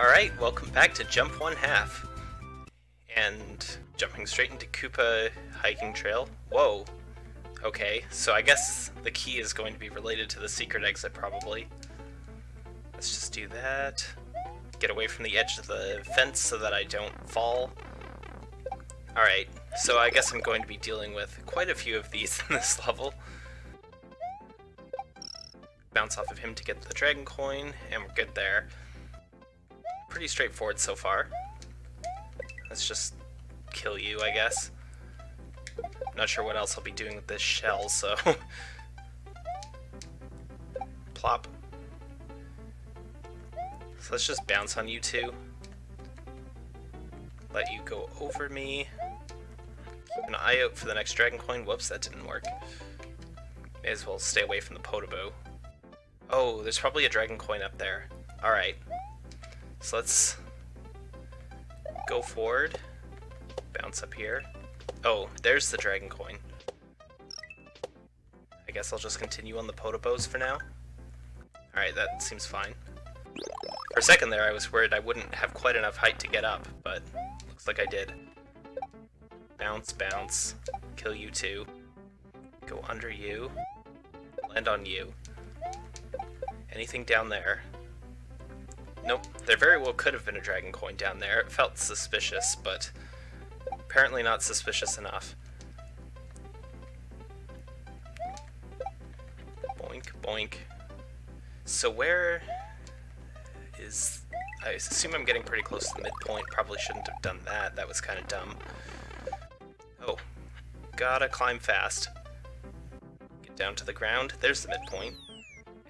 Alright, welcome back to Jump One Half. And jumping straight into Koopa Hiking Trail. Whoa. Okay, so I guess the key is going to be related to the secret exit, probably. Let's just do that. Get away from the edge of the fence so that I don't fall. Alright, so I guess I'm going to be dealing with quite a few of these in this level. Bounce off of him to get the dragon coin, and we're good there pretty straightforward so far. Let's just kill you, I guess. I'm not sure what else I'll be doing with this shell, so... Plop. So let's just bounce on you two. Let you go over me. Keep an eye out for the next dragon coin. Whoops, that didn't work. May as well stay away from the Podoboo. Oh, there's probably a dragon coin up there. Alright. So let's go forward, bounce up here. Oh, there's the dragon coin. I guess I'll just continue on the Podoboos for now. Alright, that seems fine. For a second there, I was worried I wouldn't have quite enough height to get up, but looks like I did. Bounce, bounce, kill you too. Go under you, land on you. Anything down there? Nope, there very well could have been a dragon coin down there. It felt suspicious, but apparently not suspicious enough. Boink, boink. So where is... I assume I'm getting pretty close to the midpoint. Probably shouldn't have done that. That was kind of dumb. Oh. Gotta climb fast. Get down to the ground. There's the midpoint.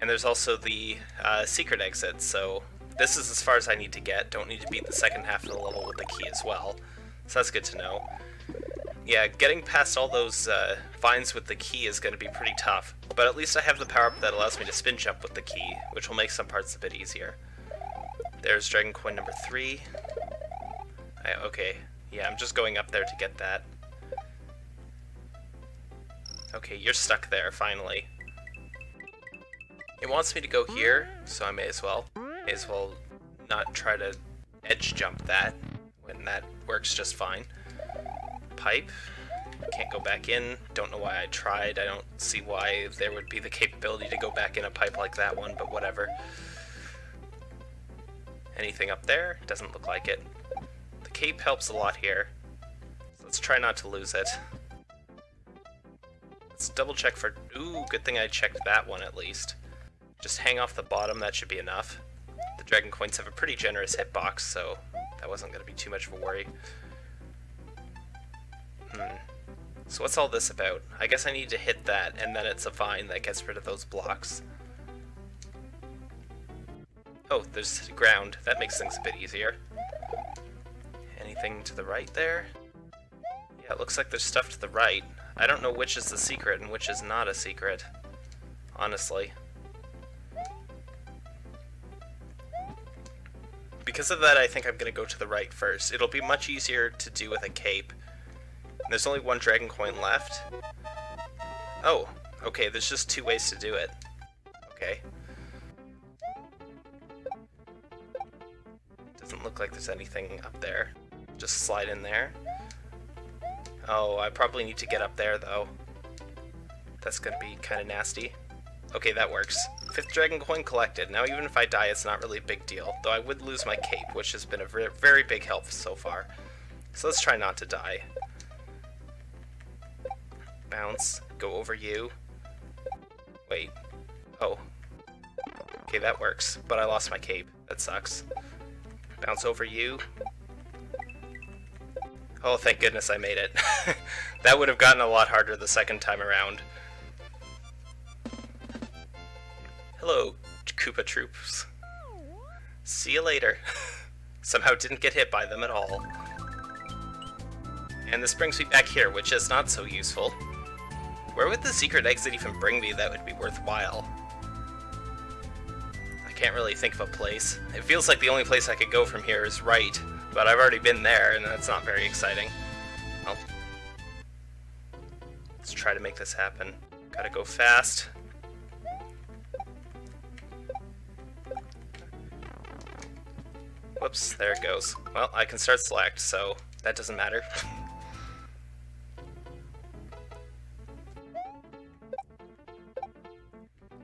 And there's also the uh, secret exit, so this is as far as I need to get. Don't need to beat the second half of the level with the key as well. So that's good to know. Yeah, getting past all those uh, vines with the key is going to be pretty tough, but at least I have the power-up that allows me to spin jump with the key, which will make some parts a bit easier. There's Dragon Coin number three. I, okay, yeah, I'm just going up there to get that. Okay, you're stuck there, finally. It wants me to go here, so I may as well. May as well not try to edge jump that when that works just fine. Pipe. Can't go back in. Don't know why I tried. I don't see why there would be the capability to go back in a pipe like that one, but whatever. Anything up there? Doesn't look like it. The cape helps a lot here. So let's try not to lose it. Let's double check for... Ooh, good thing I checked that one at least. Just hang off the bottom, that should be enough. The Dragon Coins have a pretty generous hitbox, so that wasn't going to be too much of a worry. Hmm. So what's all this about? I guess I need to hit that, and then it's a vine that gets rid of those blocks. Oh, there's ground. That makes things a bit easier. Anything to the right there? Yeah, it looks like there's stuff to the right. I don't know which is the secret and which is not a secret. Honestly. Because of that, I think I'm going to go to the right first. It'll be much easier to do with a cape. There's only one dragon coin left. Oh, okay, there's just two ways to do it. Okay. Doesn't look like there's anything up there. Just slide in there. Oh, I probably need to get up there, though. That's gonna be kind of nasty. Okay, that works. Fifth Dragon Coin collected. Now even if I die, it's not really a big deal. Though I would lose my cape, which has been a very big help so far. So let's try not to die. Bounce. Go over you. Wait. Oh. Okay, that works. But I lost my cape. That sucks. Bounce over you. Oh, thank goodness I made it. that would have gotten a lot harder the second time around. Hello, Koopa troops. See you later. Somehow didn't get hit by them at all. And this brings me back here, which is not so useful. Where would the secret exit even bring me that would be worthwhile? I can't really think of a place. It feels like the only place I could go from here is right, but I've already been there, and that's not very exciting. Well, let's try to make this happen. Gotta go fast. Whoops, there it goes. Well, I can start select, so that doesn't matter.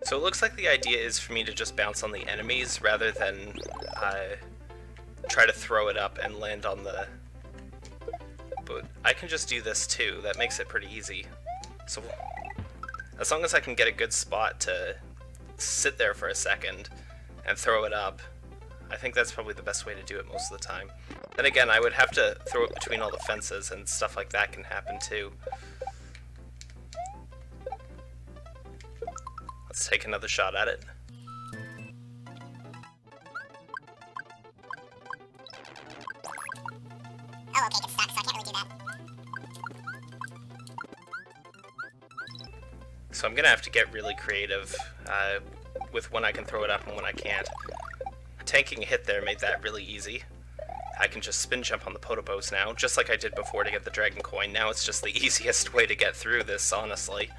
so it looks like the idea is for me to just bounce on the enemies rather than uh, try to throw it up and land on the... But I can just do this too, that makes it pretty easy. So as long as I can get a good spot to sit there for a second and throw it up, I think that's probably the best way to do it most of the time. Then again, I would have to throw it between all the fences, and stuff like that can happen too. Let's take another shot at it. Oh, okay, it's stuck, so I can't really do that. So I'm gonna have to get really creative uh, with when I can throw it up and when I can't. Tanking a hit there made that really easy. I can just spin jump on the Podoboos now, just like I did before to get the Dragon Coin. Now it's just the easiest way to get through this, honestly.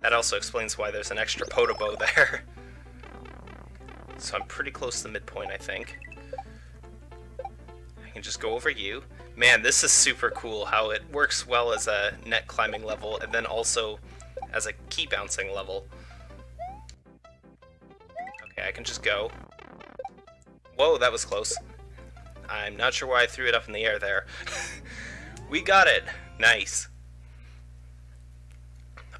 That also explains why there's an extra Podoboo there. so I'm pretty close to the midpoint, I think. I can just go over you. Man, this is super cool how it works well as a net climbing level and then also as a key bouncing level. I can just go. Whoa, that was close. I'm not sure why I threw it up in the air there. we got it! Nice.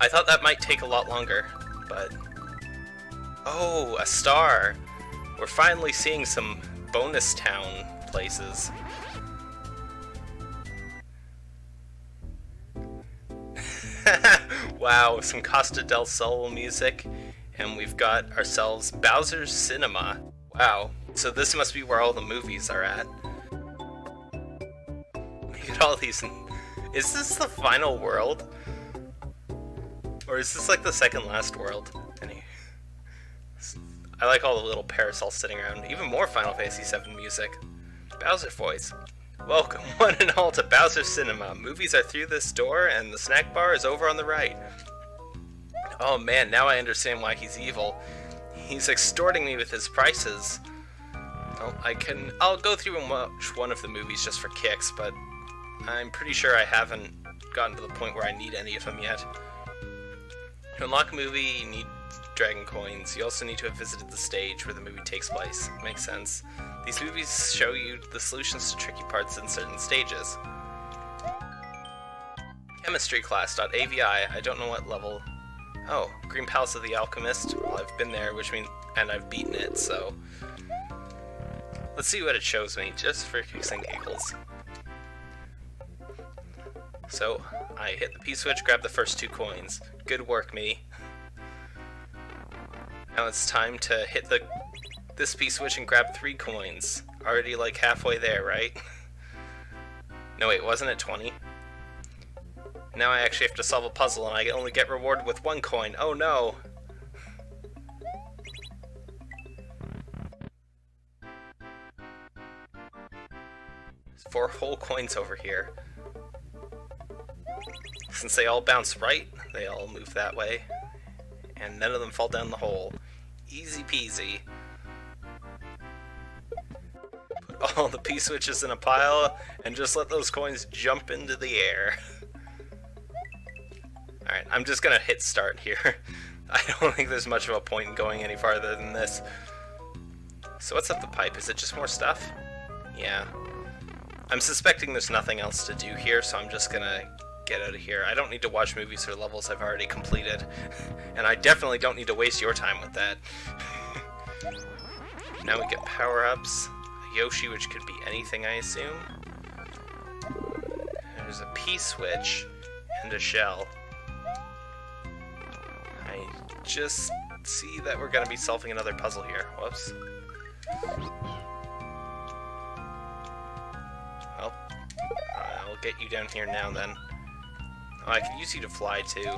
I thought that might take a lot longer, but... Oh, a star! We're finally seeing some bonus town places. wow, some Costa del Sol music, and we've got ourselves Bowser's Cinema. Wow, so this must be where all the movies are at. Look at all these. Is this the final world? Or is this like the second last world? I like all the little parasols sitting around. Even more Final Fantasy VII music. Bowser voice. Welcome, one and all, to Bowser Cinema. Movies are through this door, and the snack bar is over on the right. Oh man, now I understand why he's evil. He's extorting me with his prices. Well, I can... I'll go through and watch one of the movies just for kicks, but I'm pretty sure I haven't gotten to the point where I need any of them yet. To unlock a movie, you need dragon coins. You also need to have visited the stage where the movie takes place. Makes sense. These movies show you the solutions to tricky parts in certain stages. Chemistry class.avi. I don't know what level. Oh, Green Palace of the Alchemist. Well, I've been there, which means and I've beaten it, so let's see what it shows me, just for kicks and giggles. So I hit the P switch, grab the first two coins. Good work, me. Now it's time to hit the this P switch and grab three coins. Already like halfway there, right? no wait, wasn't it 20? Now I actually have to solve a puzzle and I only get rewarded with one coin. Oh no! four whole coins over here. Since they all bounce right, they all move that way. And none of them fall down the hole. Easy peasy. Put all the P-switches in a pile, and just let those coins jump into the air. Alright, I'm just gonna hit start here. I don't think there's much of a point in going any farther than this. So what's up the pipe? Is it just more stuff? Yeah. I'm suspecting there's nothing else to do here, so I'm just gonna get out of here. I don't need to watch movies or levels I've already completed. and I definitely don't need to waste your time with that. now we get power-ups. Yoshi, which could be anything, I assume. There's a P-switch and a shell. Just see that we're going to be solving another puzzle here. Whoops. Well, I'll get you down here now then. Oh, I could use you to fly too.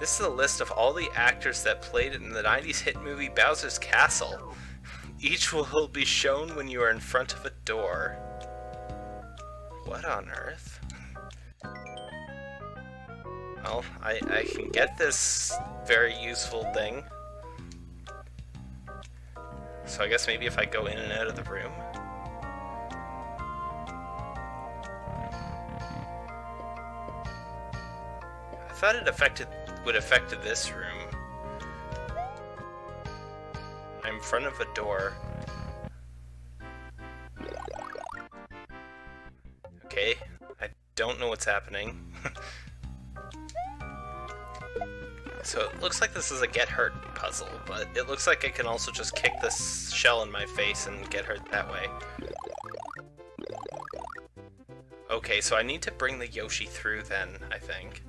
This is a list of all the actors that played in the 90s hit movie Bowser's Castle. Each will be shown when you are in front of a door. What on earth? Well, I, I can get this very useful thing. So I guess maybe if I go in and out of the room. I thought it affected would affect this room. I'm in front of a door. Okay, I don't know what's happening. so it looks like this is a get hurt puzzle, but it looks like I can also just kick this shell in my face and get hurt that way. Okay, so I need to bring the Yoshi through then, I think.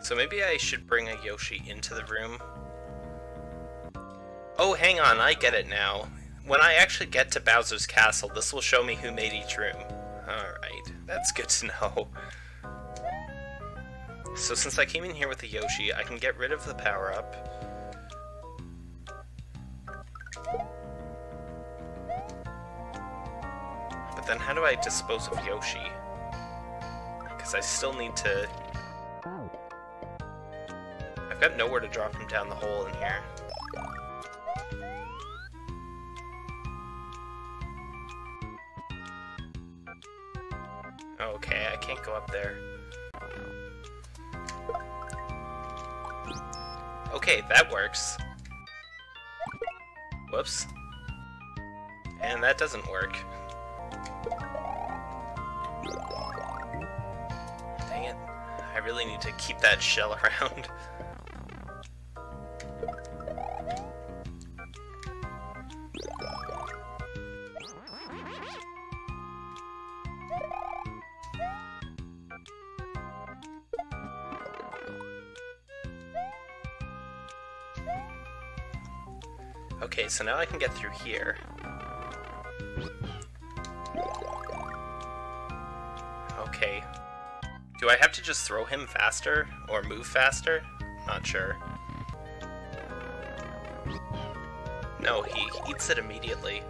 So maybe I should bring a Yoshi into the room. Oh, hang on, I get it now. When I actually get to Bowser's Castle, this will show me who made each room. That's good to know. So since I came in here with the Yoshi, I can get rid of the power-up. But then how do I dispose of Yoshi? Because I still need to I've got nowhere to drop him down the hole in here. Okay, I can't go up there. Okay, that works. Whoops. And that doesn't work. Dang it. I really need to keep that shell around. So now I can get through here. Okay. Do I have to just throw him faster? Or move faster? Not sure. No, he eats it immediately.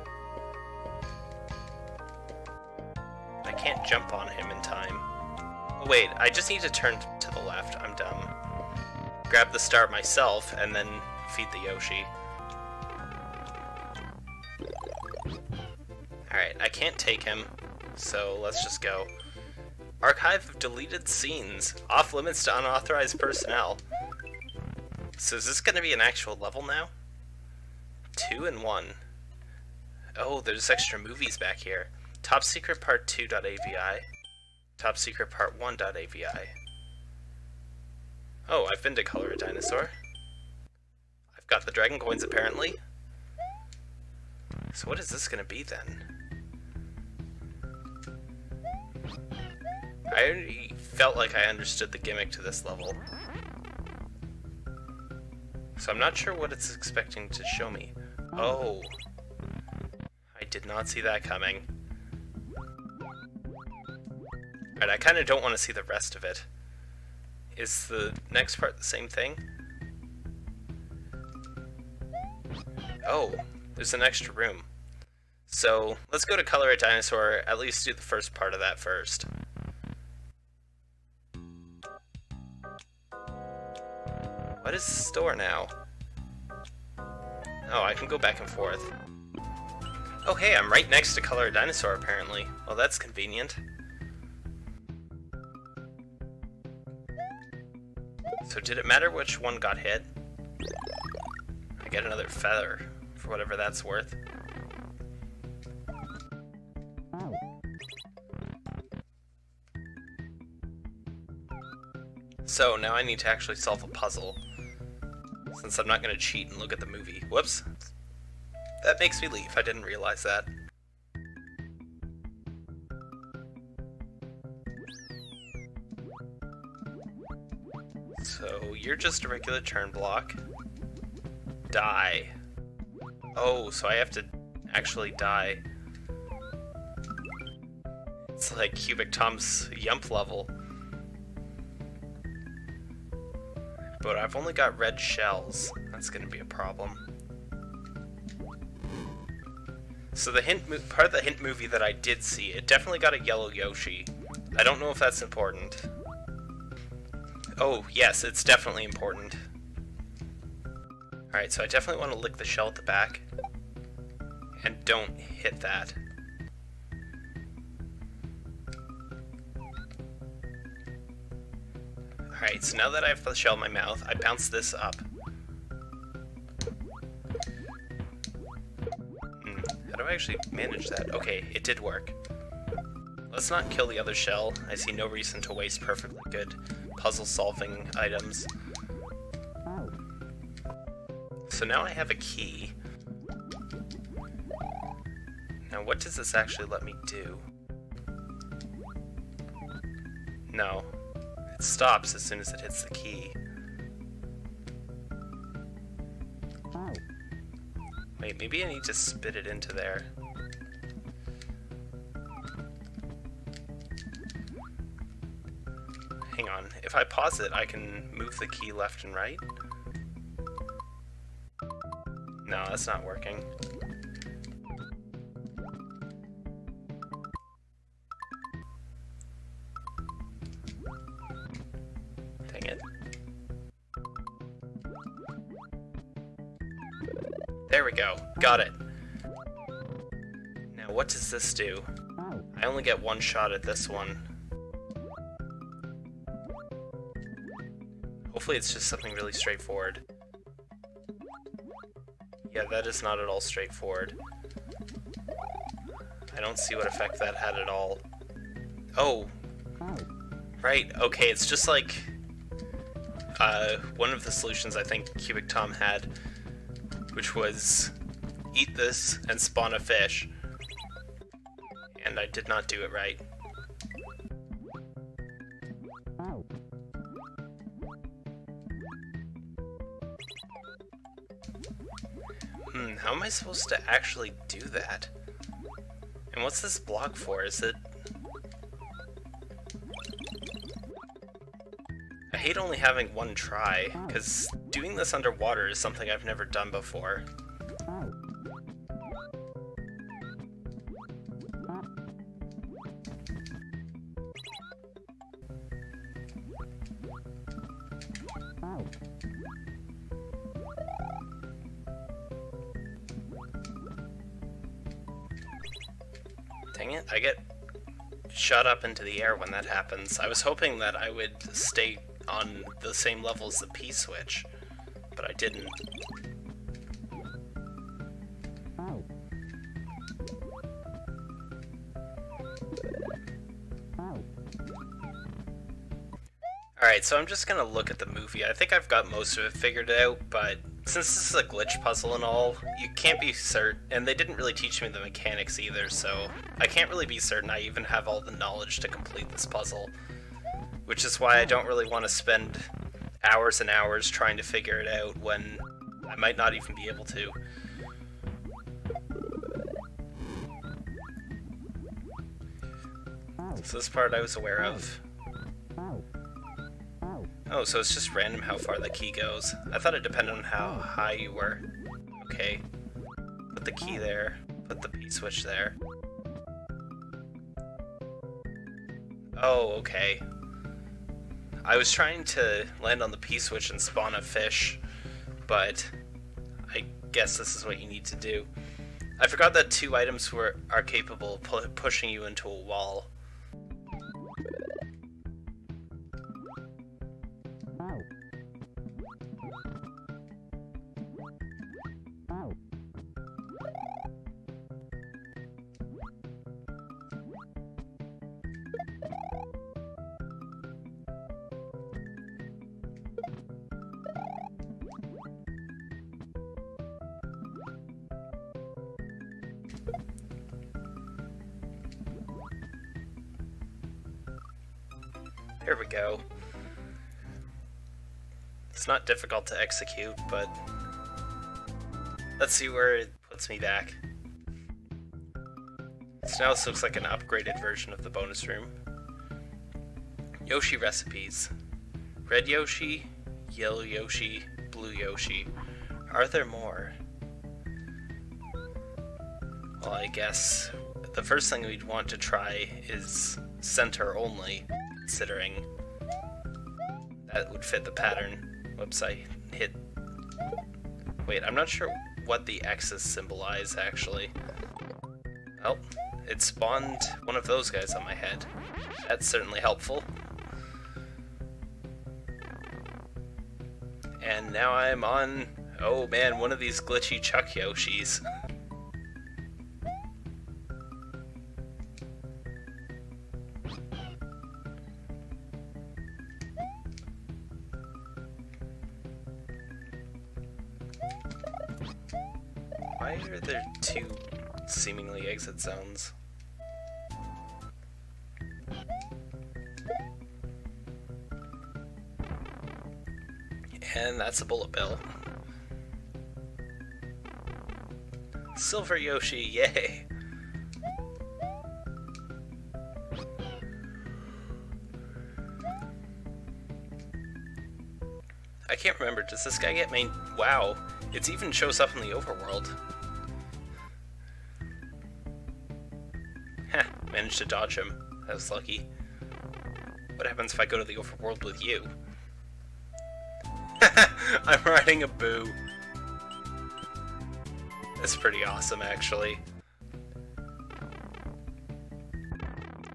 I can't jump on him in time. Oh, wait, I just need to turn to the left. I'm dumb. Grab the star myself, and then feed the Yoshi. Alright, I can't take him, so let's just go. Archive of deleted scenes. Off limits to unauthorized personnel. So is this going to be an actual level now? Two and one. Oh, there's extra movies back here. Top Secret Part 2.avi. Top Secret Part 1.avi. Oh, I've been to Color a Dinosaur. I've got the Dragon Coins apparently. So what is this going to be then? I already felt like I understood the gimmick to this level. So I'm not sure what it's expecting to show me. Oh. I did not see that coming. Alright, I kind of don't want to see the rest of it. Is the next part the same thing? Oh, there's an extra room. So, let's go to Color a Dinosaur, at least do the first part of that first. What is the store now? Oh, I can go back and forth. Oh hey, I'm right next to Color Dinosaur apparently. Well, that's convenient. So did it matter which one got hit? I get another feather, for whatever that's worth. So now I need to actually solve a puzzle since I'm not going to cheat and look at the movie. Whoops. That makes me leave. I didn't realize that. So, you're just a regular turn block. Die. Oh, so I have to actually die. It's like Cubic Tom's Yump level. But I've only got red shells. That's gonna be a problem. So the hint part of the hint movie that I did see, it definitely got a yellow Yoshi. I don't know if that's important. Oh, yes, it's definitely important. Alright, so I definitely want to lick the shell at the back. And don't hit that. Alright, so now that I have the shell in my mouth, I bounce this up. Hmm, how do I actually manage that? Okay, it did work. Let's not kill the other shell. I see no reason to waste perfectly good puzzle-solving items. So now I have a key. Now what does this actually let me do? No. Stops as soon as it hits the key. Oh. Wait, maybe I need to spit it into there. Hang on. If I pause it, I can move the key left and right? No, that's not working. This do? I only get one shot at this one. Hopefully it's just something really straightforward. Yeah, that is not at all straightforward. I don't see what effect that had at all. Oh! Right, okay, it's just like uh, one of the solutions I think Cubic Tom had, which was eat this and spawn a fish. And I did not do it right. Hmm, how am I supposed to actually do that? And what's this block for? Is it... I hate only having one try, because doing this underwater is something I've never done before. Dang it, I get shot up into the air when that happens. I was hoping that I would stay on the same level as the P-switch, but I didn't. Alright, so I'm just gonna look at the movie. I think I've got most of it figured out, but since this is a glitch puzzle and all, you can't be certain, and they didn't really teach me the mechanics either, so I can't really be certain I even have all the knowledge to complete this puzzle. Which is why I don't really want to spend hours and hours trying to figure it out when I might not even be able to. So this part I was aware of. Oh, so it's just random how far the key goes. I thought it depended on how high you were. Okay. Put the key there. Put the P-switch there. Oh, okay. I was trying to land on the P-switch and spawn a fish, but I guess this is what you need to do. I forgot that two items were are capable of pu pushing you into a wall. Difficult to execute, but let's see where it puts me back. So now this looks like an upgraded version of the bonus room. Yoshi recipes. Red Yoshi, yellow Yoshi, blue Yoshi. Are there more? Well, I guess the first thing we'd want to try is center only, considering That would fit the pattern. Whoops, I hit... Wait, I'm not sure what the X's symbolize, actually. Well, it spawned one of those guys on my head. That's certainly helpful. And now I'm on, oh man, one of these glitchy Chuck Yoshis. And that's a bullet bill. Silver Yoshi, yay! I can't remember, does this guy get main- wow, it even shows up in the overworld. Heh, managed to dodge him. That was lucky. What happens if I go to the overworld with you? I'm riding a boo. That's pretty awesome, actually.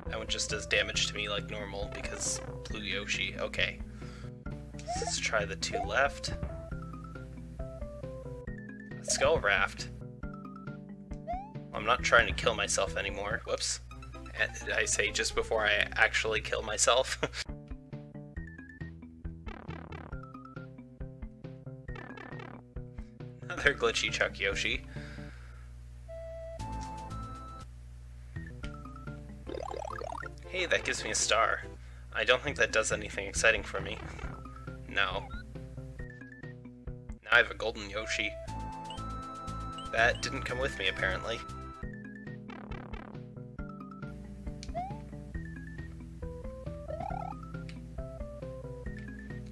That one just does damage to me like normal because Blue Yoshi. Okay. Let's try the two left. Skull Raft. I'm not trying to kill myself anymore. Whoops. I say just before I actually kill myself. Another glitchy Chuck Yoshi. Hey, that gives me a star. I don't think that does anything exciting for me. No. Now I have a golden Yoshi. That didn't come with me, apparently.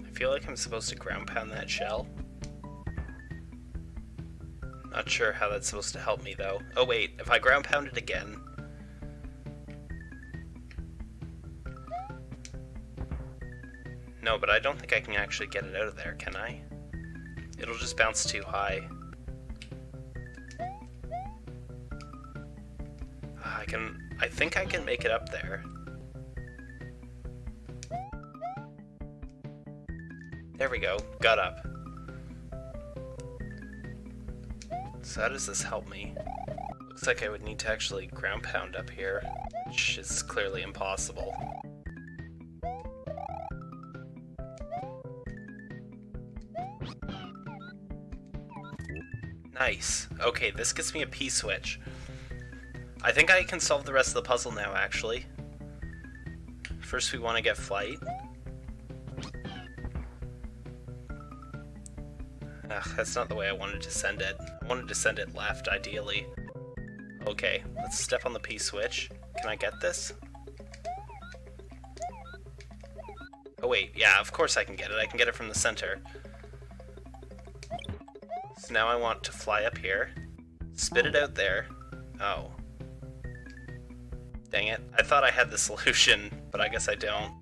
I feel like I'm supposed to ground pound that shell. Not sure how that's supposed to help me, though. Oh wait, if I ground pound it again... No, but I don't think I can actually get it out of there, can I? It'll just bounce too high. Ah, I can... I think I can make it up there. There we go. Got up. So how does this help me? Looks like I would need to actually ground pound up here, which is clearly impossible. Nice. Okay, this gets me a P-switch. I think I can solve the rest of the puzzle now, actually. First we want to get flight. Ugh, that's not the way I wanted to send it. Wanted to send it left, ideally. Okay, let's step on the P-switch. Can I get this? Oh wait, yeah, of course I can get it. I can get it from the center. So now I want to fly up here, spit it out there. Oh. Dang it. I thought I had the solution, but I guess I don't.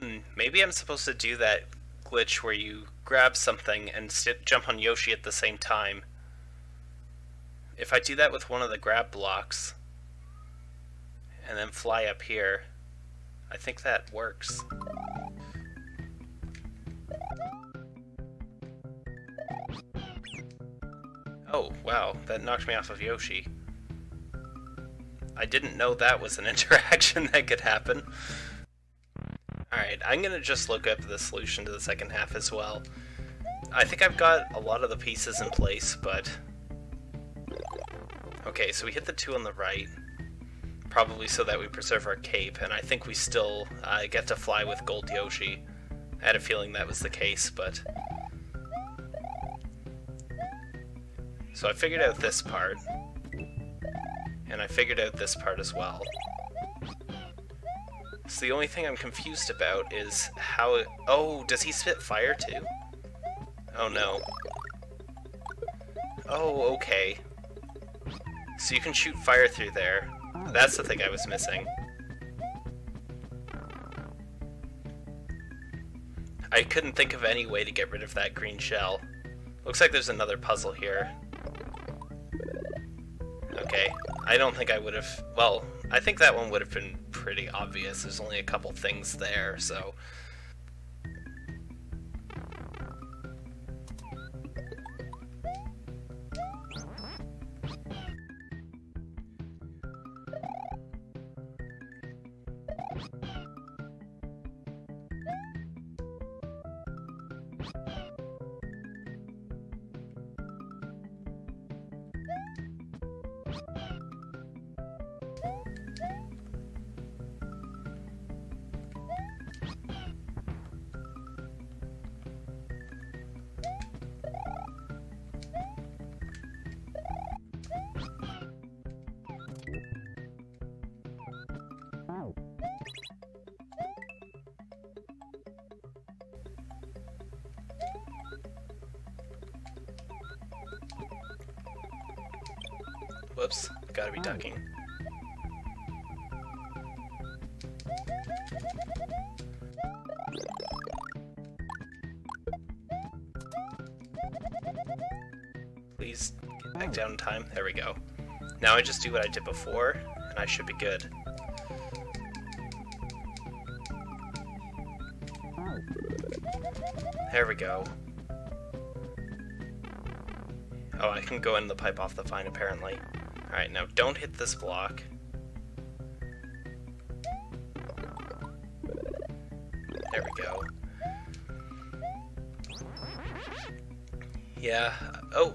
Hmm, maybe I'm supposed to do that glitch where you grab something and jump on Yoshi at the same time. If I do that with one of the grab blocks, and then fly up here, I think that works. Oh, wow, that knocked me off of Yoshi. I didn't know that was an interaction that could happen. Alright, I'm gonna just look up the solution to the second half as well. I think I've got a lot of the pieces in place, but... Okay, so we hit the two on the right, probably so that we preserve our cape, and I think we still uh, get to fly with Gold Yoshi. I had a feeling that was the case, but... So I figured out this part, and I figured out this part as well. So the only thing I'm confused about is how it... Oh, does he spit fire too? Oh no. Oh, okay. So you can shoot fire through there. That's the thing I was missing. I couldn't think of any way to get rid of that green shell. Looks like there's another puzzle here. Okay, I don't think I would have... Well, I think that one would have been pretty obvious. There's only a couple things there, so... Whoops, gotta be ducking. Please get back oh. down in time. There we go. Now I just do what I did before, and I should be good. Oh. There we go. Oh, I can go in the pipe off the vine apparently. Alright, now don't hit this block. There we go. Yeah, uh, oh.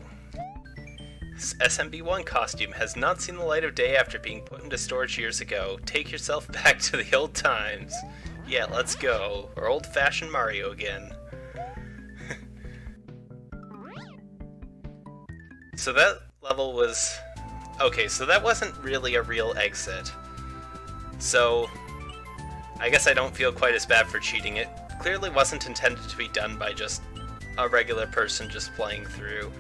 SMB1 costume has not seen the light of day after being put into storage years ago. Take yourself back to the old times. Yeah, let's go. Or old-fashioned Mario again. so that level was... Okay, so that wasn't really a real exit. So, I guess I don't feel quite as bad for cheating. It clearly wasn't intended to be done by just a regular person just playing through.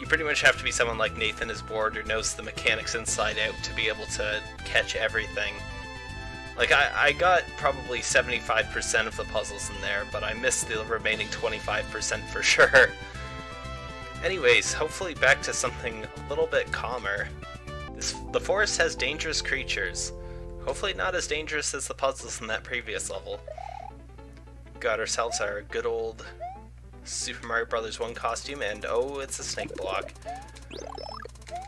You pretty much have to be someone like Nathan is bored or knows the mechanics inside out to be able to catch everything. Like, I, I got probably 75% of the puzzles in there, but I missed the remaining 25% for sure. Anyways, hopefully back to something a little bit calmer. This, the forest has dangerous creatures. Hopefully not as dangerous as the puzzles in that previous level. Got ourselves our good old Super Mario Bros. 1 costume, and oh, it's a snake block.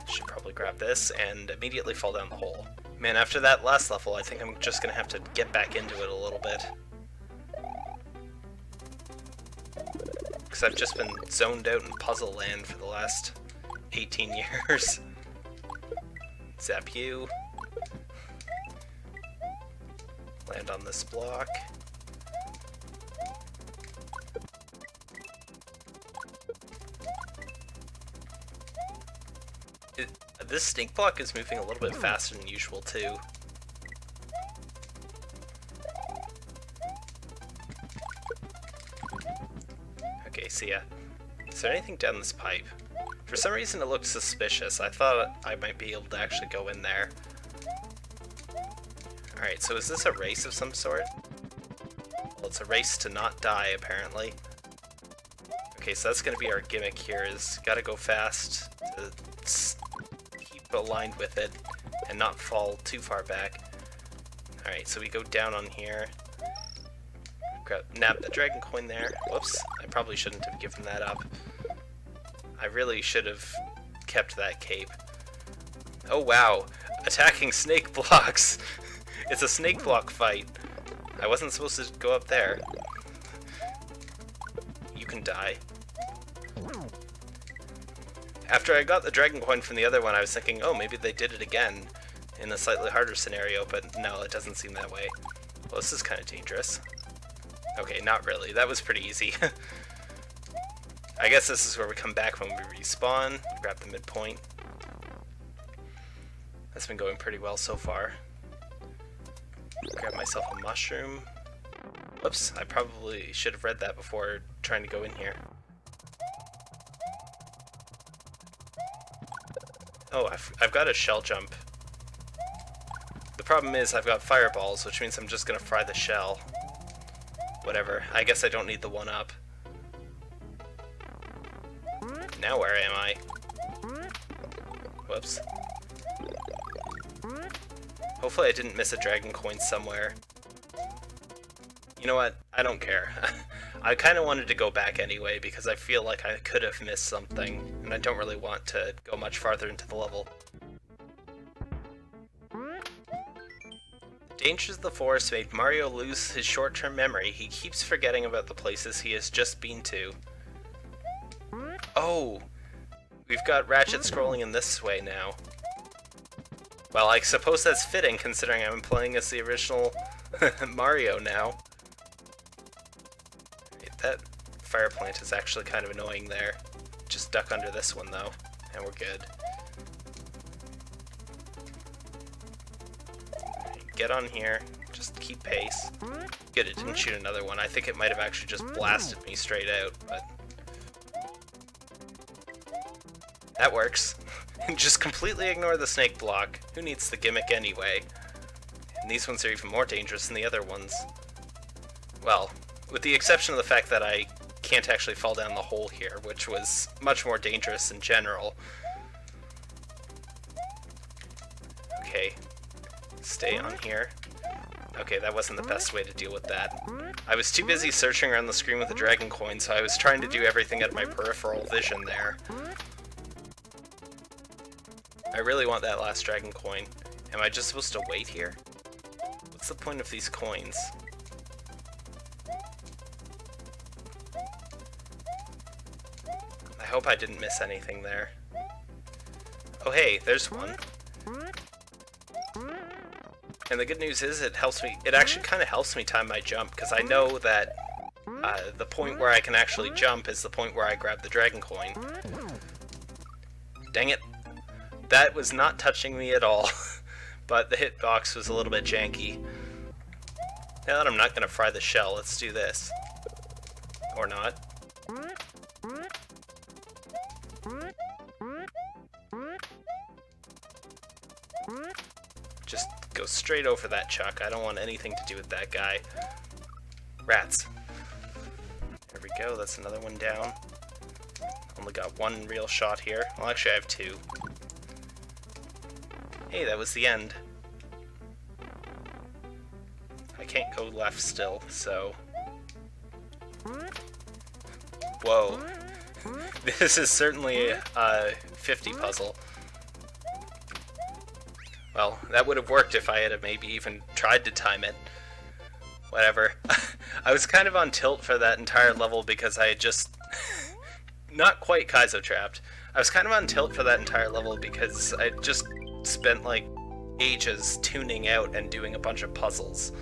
Should probably grab this and immediately fall down the hole. Man, after that last level, I think I'm just gonna have to get back into it a little bit. Because I've just been zoned out in puzzle land for the last 18 years. Zap you. Land on this block. It, this snake block is moving a little bit faster than usual too. Is there anything down this pipe? For some reason it looked suspicious. I thought I might be able to actually go in there. Alright, so is this a race of some sort? Well, it's a race to not die, apparently. Okay, so that's gonna be our gimmick here, is gotta go fast to keep aligned with it and not fall too far back. Alright, so we go down on here. Grab, nab the dragon coin there. Whoops, probably shouldn't have given that up. I really should have kept that cape. Oh wow, attacking snake blocks! it's a snake block fight. I wasn't supposed to go up there. You can die. After I got the dragon coin from the other one, I was thinking, oh, maybe they did it again in a slightly harder scenario, but no, it doesn't seem that way. Well, this is kind of dangerous. Okay, not really. That was pretty easy. I guess this is where we come back when we respawn, grab the midpoint. That's been going pretty well so far. Grab myself a mushroom. Whoops, I probably should have read that before trying to go in here. Oh, I've, I've got a shell jump. The problem is I've got fireballs, which means I'm just gonna fry the shell. Whatever. I guess I don't need the one up. Now where am I? Whoops. Hopefully I didn't miss a dragon coin somewhere. You know what? I don't care. I kind of wanted to go back anyway because I feel like I could have missed something, and I don't really want to go much farther into the level. The dangers of the forest made Mario lose his short-term memory. He keeps forgetting about the places he has just been to. Oh! We've got Ratchet scrolling in this way now. Well, I suppose that's fitting considering I'm playing as the original Mario now. That fire plant is actually kind of annoying there. Just duck under this one though, and we're good. Get on here, just keep pace. Good, it didn't shoot another one. I think it might have actually just blasted me straight out, but... That works. just completely ignore the snake block. Who needs the gimmick anyway? And these ones are even more dangerous than the other ones. Well, with the exception of the fact that I can't actually fall down the hole here, which was much more dangerous in general. Okay, stay on here. Okay, that wasn't the best way to deal with that. I was too busy searching around the screen with the dragon coin, so I was trying to do everything at my peripheral vision there. I really want that last dragon coin. Am I just supposed to wait here? What's the point of these coins? I hope I didn't miss anything there. Oh hey, there's one. And the good news is it helps me, it actually kind of helps me time my jump, because I know that uh, the point where I can actually jump is the point where I grab the dragon coin. Dang it. That was not touching me at all, but the hitbox was a little bit janky. Now that I'm not to fry the shell, let's do this. Or not. Just go straight over that chuck. I don't want anything to do with that guy. Rats. There we go, that's another one down. Only got one real shot here. Well, actually I have two. Hey, that was the end. I can't go left still, so... Whoa. This is certainly a uh, 50 puzzle. Well, that would have worked if I had maybe even tried to time it. Whatever. I was kind of on tilt for that entire level because I had just... not quite Kaizo trapped. I was kind of on tilt for that entire level because I just spent like ages tuning out and doing a bunch of puzzles.